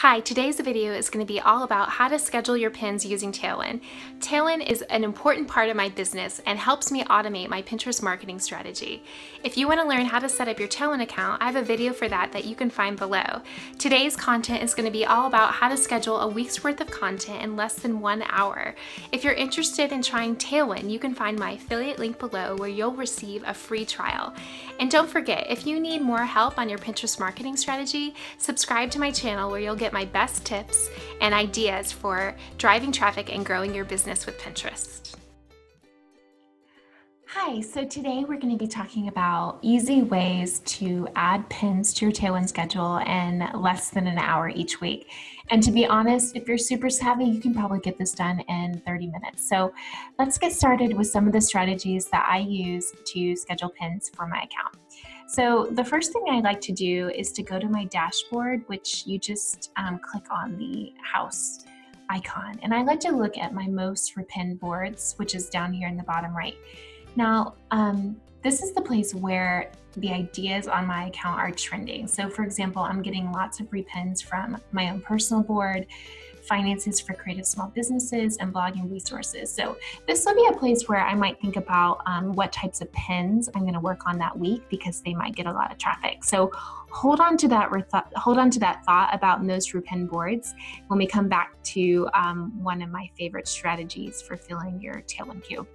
Hi, today's video is going to be all about how to schedule your pins using Tailwind. Tailwind is an important part of my business and helps me automate my Pinterest marketing strategy. If you want to learn how to set up your Tailwind account, I have a video for that that you can find below. Today's content is going to be all about how to schedule a week's worth of content in less than one hour. If you're interested in trying Tailwind, you can find my affiliate link below where you'll receive a free trial. And don't forget, if you need more help on your Pinterest marketing strategy, subscribe to my channel where you'll get my best tips and ideas for driving traffic and growing your business with Pinterest. Hi, so today we're going to be talking about easy ways to add pins to your Tailwind schedule in less than an hour each week. And to be honest, if you're super savvy, you can probably get this done in 30 minutes. So let's get started with some of the strategies that I use to schedule pins for my account. So the first thing I like to do is to go to my dashboard, which you just um, click on the house icon. And I like to look at my most repinned boards, which is down here in the bottom right. Now, um, this is the place where the ideas on my account are trending. So for example, I'm getting lots of repins from my own personal board, finances for creative small businesses, and blogging resources. So this will be a place where I might think about um, what types of pins I'm going to work on that week because they might get a lot of traffic. So hold on to that hold on to that thought about most repin boards when we come back to um, one of my favorite strategies for filling your Tailwind queue.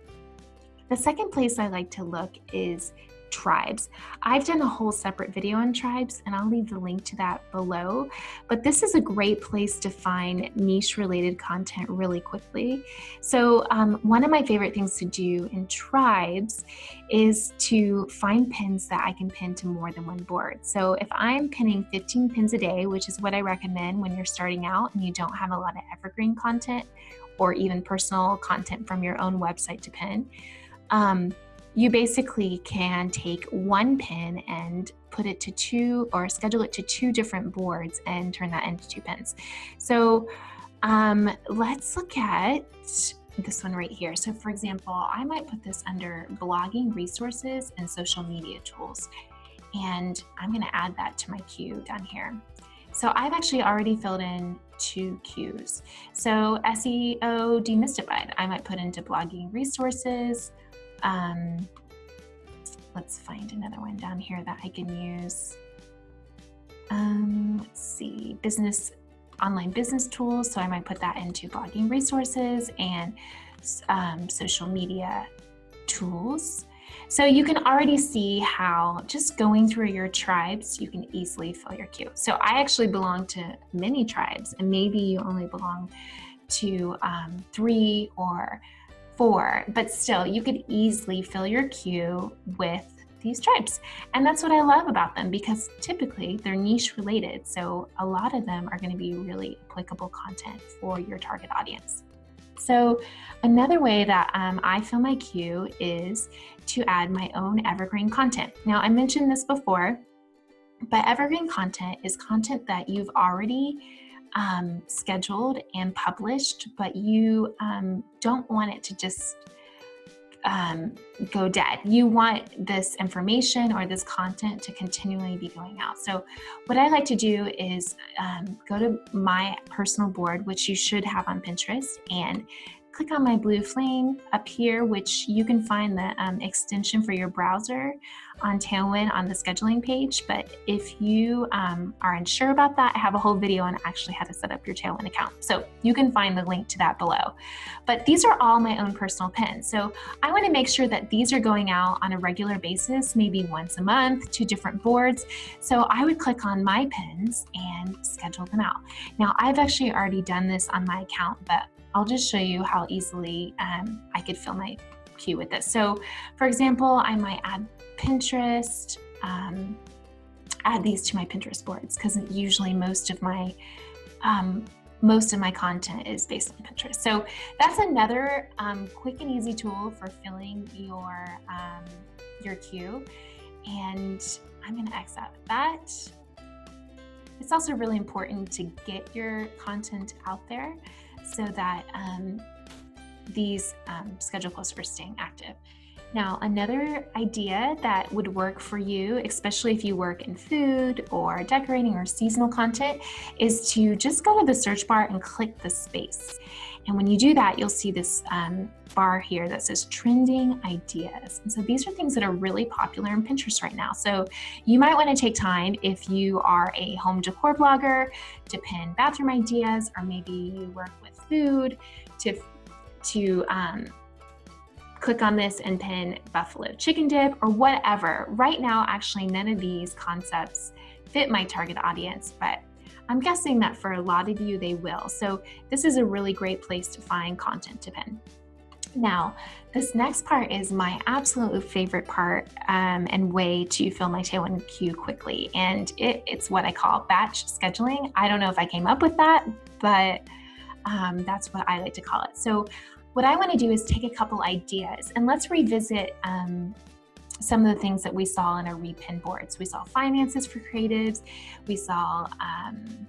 The second place I like to look is tribes. I've done a whole separate video on tribes and I'll leave the link to that below. But this is a great place to find niche related content really quickly. So, um, one of my favorite things to do in tribes is to find pins that I can pin to more than one board. So, if I'm pinning 15 pins a day, which is what I recommend when you're starting out and you don't have a lot of evergreen content or even personal content from your own website to pin. Um, you basically can take one pin and put it to two or schedule it to two different boards and turn that into two pins. So um, let's look at this one right here. So for example, I might put this under blogging resources and social media tools. And I'm gonna add that to my queue down here. So I've actually already filled in two queues. So SEO demystified, I might put into blogging resources, um, let's find another one down here that I can use. Um, let's see, business, online business tools. So I might put that into blogging resources and um, social media tools. So you can already see how just going through your tribes, you can easily fill your queue. So I actually belong to many tribes, and maybe you only belong to um, three or four, but still, you could easily fill your queue with these tribes. And that's what I love about them because typically they're niche related. So a lot of them are going to be really applicable content for your target audience. So, another way that um, I fill my queue is to add my own evergreen content. Now, I mentioned this before, but evergreen content is content that you've already um, scheduled and published, but you um, don't want it to just um, go dead. You want this information or this content to continually be going out. So, what I like to do is um, go to my personal board, which you should have on Pinterest, and click on my blue flame up here, which you can find the um, extension for your browser on Tailwind on the scheduling page. But if you um, are unsure about that, I have a whole video on actually how to set up your Tailwind account. So you can find the link to that below. But these are all my own personal pins. So I want to make sure that these are going out on a regular basis, maybe once a month to different boards. So I would click on my pins and schedule them out. Now I've actually already done this on my account, but I'll just show you how easily um, I could fill my queue with this. So for example, I might add Pinterest, um, add these to my Pinterest boards because usually most of my um, most of my content is based on Pinterest. So that's another um, quick and easy tool for filling your um, your queue. And I'm going to X out that. It's also really important to get your content out there so that um, these um, schedule posts are staying active. Now, another idea that would work for you, especially if you work in food or decorating or seasonal content, is to just go to the search bar and click the space. And when you do that, you'll see this um, bar here that says trending ideas. And so these are things that are really popular in Pinterest right now. So you might want to take time if you are a home decor blogger to pin bathroom ideas, or maybe you work with food to to um, click on this and pin buffalo chicken dip or whatever. Right now, actually, none of these concepts fit my target audience, but I'm guessing that for a lot of you, they will. So this is a really great place to find content to pin. Now, this next part is my absolute favorite part um, and way to fill my Tailwind queue quickly. And it, it's what I call batch scheduling. I don't know if I came up with that, but um, that's what I like to call it. So what I want to do is take a couple ideas and let's revisit um, some of the things that we saw in our repin boards. We saw finances for creatives, we saw um,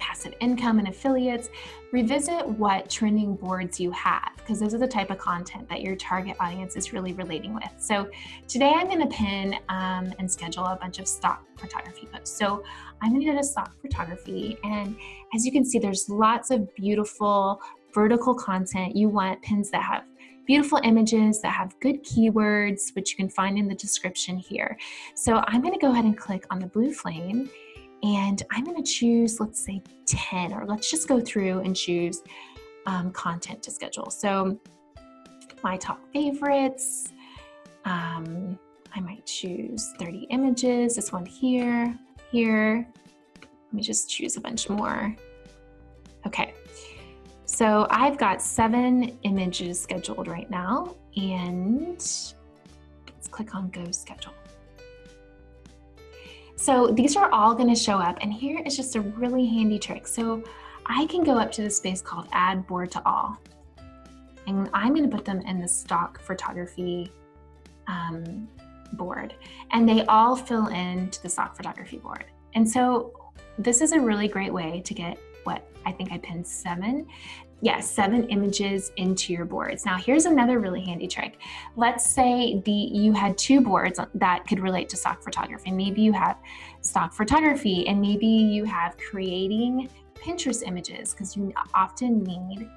passive income and affiliates. Revisit what trending boards you have because those are the type of content that your target audience is really relating with. So today I'm going to pin um, and schedule a bunch of stock photography posts. So I'm going to go to stock photography and as you can see there's lots of beautiful vertical content, you want pins that have beautiful images that have good keywords, which you can find in the description here. So I'm going to go ahead and click on the blue flame and I'm going to choose, let's say 10, or let's just go through and choose um, content to schedule. So my top favorites, um, I might choose 30 images, this one here, here. Let me just choose a bunch more. Okay, so I've got seven images scheduled right now and let's click on go schedule. So these are all gonna show up and here is just a really handy trick. So I can go up to the space called add board to all and I'm gonna put them in the stock photography um, board and they all fill into the stock photography board. And so this is a really great way to get what I think I pinned seven. Yes, seven images into your boards. Now here's another really handy trick. Let's say the you had two boards that could relate to stock photography. Maybe you have stock photography and maybe you have creating Pinterest images because you often need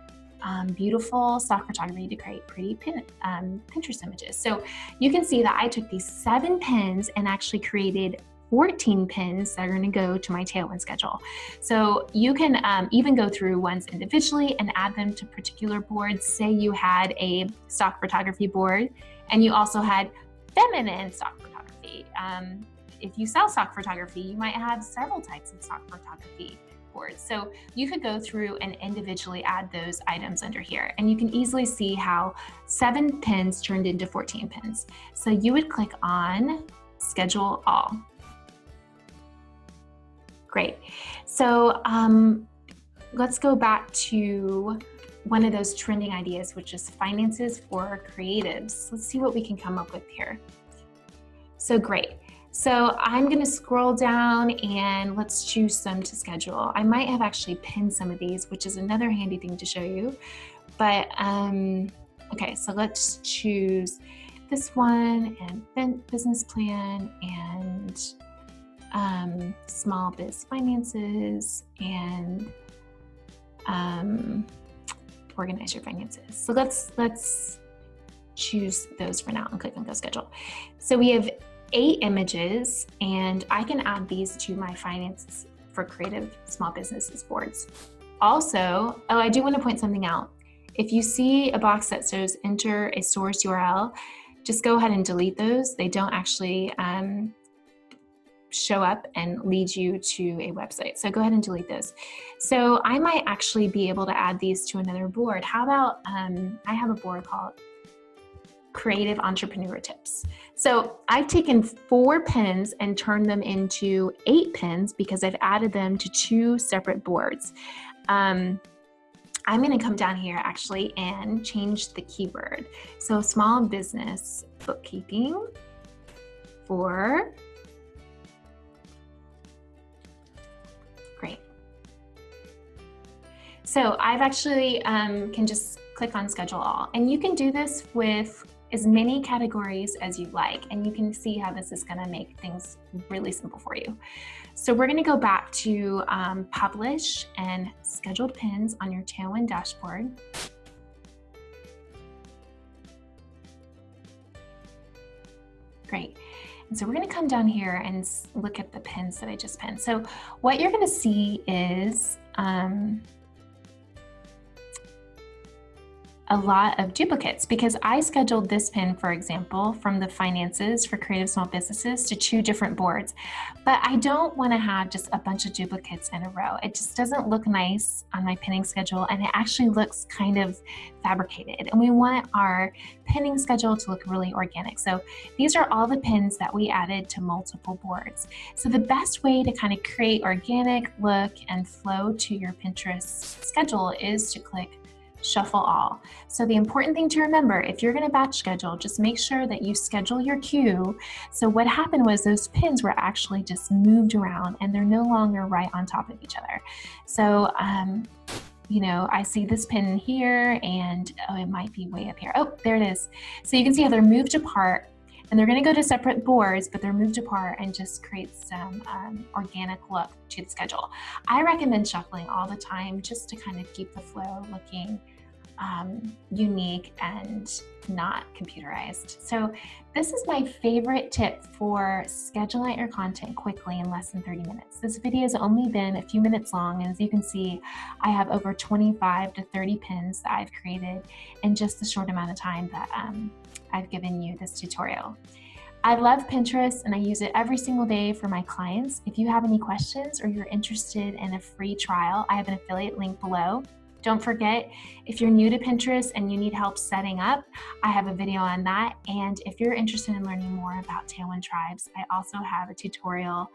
um, beautiful stock photography to create pretty pin, um, Pinterest images. So you can see that I took these seven pins and actually created 14 pins that are going to go to my Tailwind schedule. So you can um, even go through ones individually and add them to particular boards. Say you had a stock photography board and you also had feminine stock photography. Um, if you sell stock photography, you might have several types of stock photography boards. So you could go through and individually add those items under here. And you can easily see how seven pins turned into 14 pins. So you would click on schedule all. Great. So um, let's go back to one of those trending ideas, which is finances for creatives. Let's see what we can come up with here. So great. So I'm going to scroll down and let's choose some to schedule. I might have actually pinned some of these, which is another handy thing to show you. But um, okay, so let's choose this one and business plan and um, small biz finances and um, organize your finances. So let's let's choose those for now and click on go schedule. So we have eight images and I can add these to my finance for creative small businesses boards. Also, oh, I do want to point something out. If you see a box that says enter a source URL, just go ahead and delete those. They don't actually um, show up and lead you to a website. So go ahead and delete those. So I might actually be able to add these to another board. How about um, I have a board called Creative Entrepreneur Tips. So I've taken four pins and turned them into eight pins because I've added them to two separate boards. Um, I'm going to come down here actually and change the keyword. So small business bookkeeping for So I've actually um, can just click on schedule all. And you can do this with as many categories as you like, and you can see how this is gonna make things really simple for you. So we're gonna go back to um, publish and scheduled pins on your Tailwind dashboard. Great. And so we're going to come down here and look at the pins that I just pinned. So what you're going to see is um, a lot of duplicates because I scheduled this pin, for example, from the finances for creative small businesses to two different boards. But I don't want to have just a bunch of duplicates in a row. It just doesn't look nice on my pinning schedule and it actually looks kind of fabricated. And we want our pinning schedule to look really organic. So these are all the pins that we added to multiple boards. So the best way to kind of create organic look and flow to your Pinterest schedule is to click shuffle all. So the important thing to remember, if you're gonna batch schedule, just make sure that you schedule your queue. So what happened was those pins were actually just moved around and they're no longer right on top of each other. So, um, you know, I see this pin here and oh, it might be way up here. Oh, there it is. So you can see how they're moved apart and they're going to go to separate boards, but they're moved apart and just create some um, organic look to the schedule. I recommend shuffling all the time just to kind of keep the flow looking um, unique and not computerized. So this is my favorite tip for scheduling out your content quickly in less than 30 minutes. This video has only been a few minutes long and as you can see I have over 25 to 30 pins that I've created in just the short amount of time that um, I've given you this tutorial. I love Pinterest and I use it every single day for my clients. If you have any questions or you're interested in a free trial, I have an affiliate link below. Don't forget, if you're new to Pinterest and you need help setting up, I have a video on that. And if you're interested in learning more about Tailwind Tribes, I also have a tutorial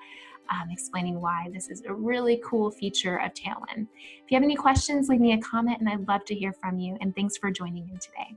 um, explaining why this is a really cool feature of Tailwind. If you have any questions, leave me a comment and I'd love to hear from you. And thanks for joining in today.